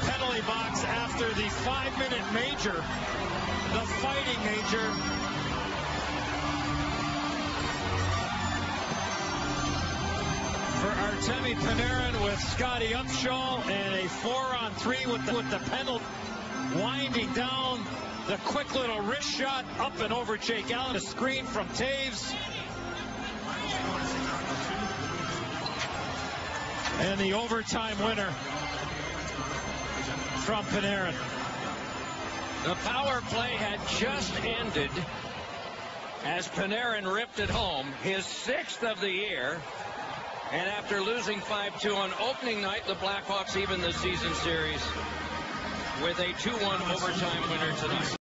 the penalty box after the five-minute major, the fighting major. For Artemi Panarin with Scottie Upshall and a four-on-three with the, with the penalty winding down the quick little wrist shot up and over Jake Allen. A screen from Toews. And the overtime winner from Panarin. The power play had just ended as Panarin ripped it home, his sixth of the year. And after losing 5-2 on opening night, the Blackhawks even the season series with a 2-1 overtime winner tonight.